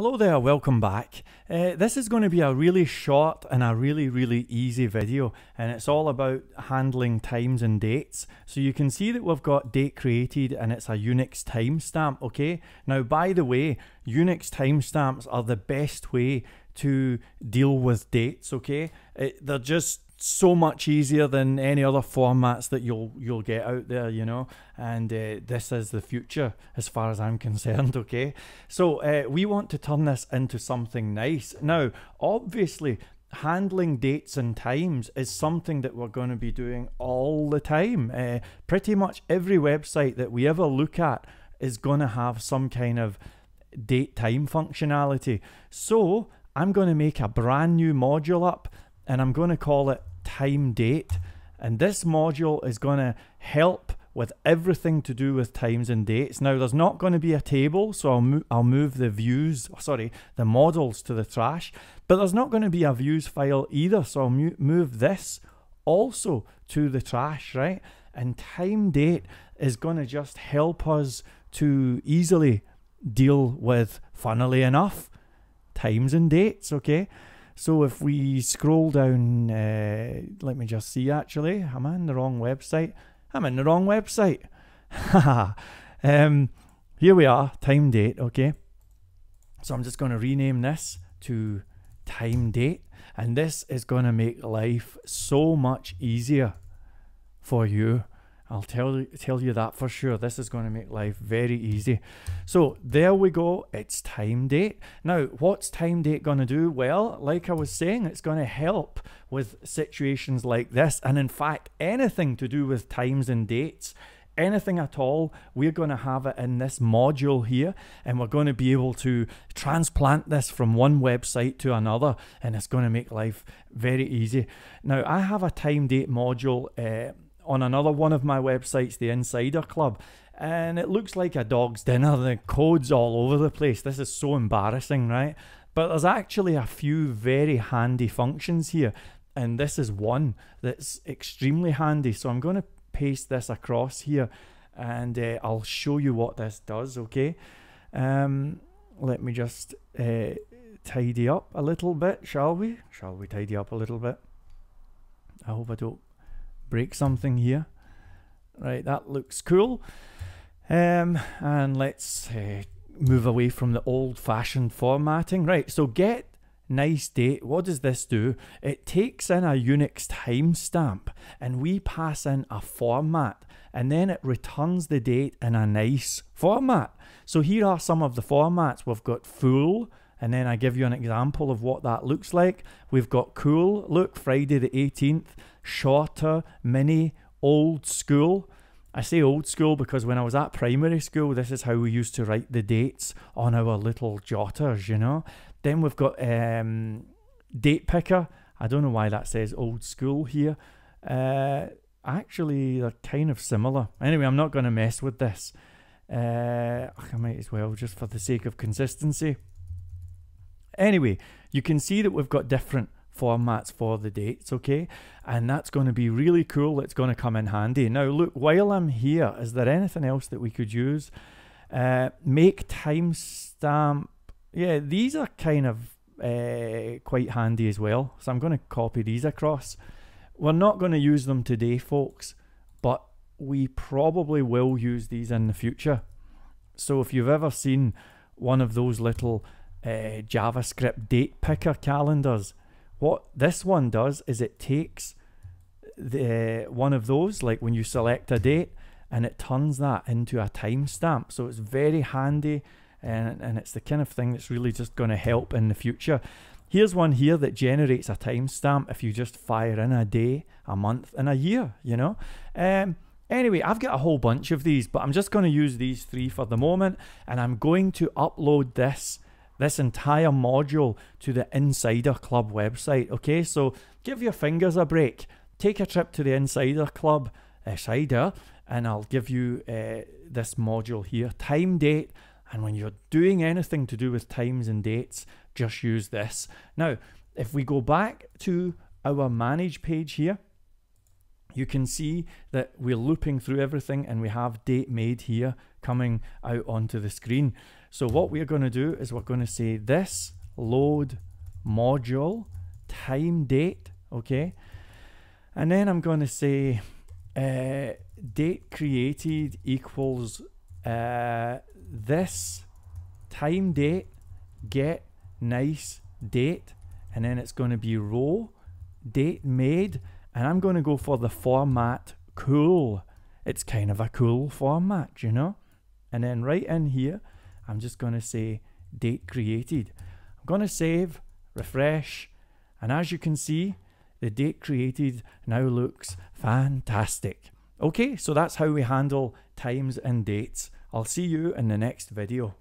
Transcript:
Hello there, welcome back. Uh, this is going to be a really short and a really, really easy video, and it's all about handling times and dates. So you can see that we've got date created and it's a Unix timestamp, okay? Now, by the way, Unix timestamps are the best way to deal with dates, okay? It, they're just so much easier than any other formats that you'll you'll get out there you know? And uh, this is the future as far as i'm concerned okay? So uh, we want to turn this into something nice. Now obviously handling dates and times is something that we're going to be doing all the time. Uh, pretty much every website that we ever look at is going to have some kind of date time functionality. So i'm going to make a brand new module up and i'm going to call it time date. And this module is going to help with everything to do with times and dates. Now, there's not going to be a table, so I'll, mo I'll move the views, oh, sorry, the models to the trash, but there's not going to be a views file either, so I'll move this also to the trash, right? And time date is going to just help us to easily deal with, funnily enough, times and dates, okay? So if we scroll down, uh, let me just see actually, am I in the wrong website? I'm in the wrong website. um, here we are, time date, okay. So I'm just going to rename this to time date. And this is going to make life so much easier for you I'll tell tell you that for sure. This is going to make life very easy. So there we go. It's time date. Now, what's time date going to do? Well, like I was saying, it's going to help with situations like this, and in fact, anything to do with times and dates. Anything at all, we're going to have it in this module here, and we're going to be able to transplant this from one website to another, and it's going to make life very easy. Now, I have a time date module. Uh, on another one of my websites, the Insider Club, and it looks like a dog's dinner. The code's all over the place. This is so embarrassing, right? But there's actually a few very handy functions here, and this is one that's extremely handy. So I'm going to paste this across here, and uh, I'll show you what this does, okay? Um, let me just uh, tidy up a little bit, shall we? Shall we tidy up a little bit? I hope I don't break something here. Right, that looks cool. Um, and let's uh, move away from the old-fashioned formatting. Right, so get nice date. What does this do? It takes in a Unix timestamp and we pass in a format and then it returns the date in a nice format. So here are some of the formats. We've got full, and then I give you an example of what that looks like. We've got cool, look, Friday the 18th, shorter, mini, old school. I say old school because when I was at primary school, this is how we used to write the dates on our little jotters, you know. Then we've got um, date picker. I don't know why that says old school here. Uh, actually, they're kind of similar. Anyway, I'm not going to mess with this. Uh, I might as well, just for the sake of consistency. Anyway, you can see that we've got different formats for the dates, okay? And that's going to be really cool. It's going to come in handy. Now, look, while I'm here, is there anything else that we could use? Uh, make timestamp. Yeah, these are kind of uh, quite handy as well. So I'm going to copy these across. We're not going to use them today, folks, but we probably will use these in the future. So if you've ever seen one of those little uh, JavaScript date picker calendars, what this one does is it takes the one of those, like when you select a date, and it turns that into a timestamp. So it's very handy, and, and it's the kind of thing that's really just going to help in the future. Here's one here that generates a timestamp if you just fire in a day, a month, and a year, you know. Um, anyway, I've got a whole bunch of these, but I'm just going to use these three for the moment, and I'm going to upload this this entire module to the Insider Club website. Okay, so give your fingers a break. Take a trip to the Insider Club, Insider, and I'll give you uh, this module here, time date. And when you're doing anything to do with times and dates, just use this. Now, if we go back to our manage page here, you can see that we're looping through everything and we have date made here coming out onto the screen. So what we're going to do is we're going to say this load module time date, okay? And then I'm going to say uh, date created equals uh, this time date get nice date and then it's going to be row date made and I'm going to go for the format cool. It's kind of a cool format, you know? And then right in here, I'm just going to say date created. I'm going to save, refresh, and as you can see, the date created now looks fantastic. Okay, so that's how we handle times and dates. I'll see you in the next video.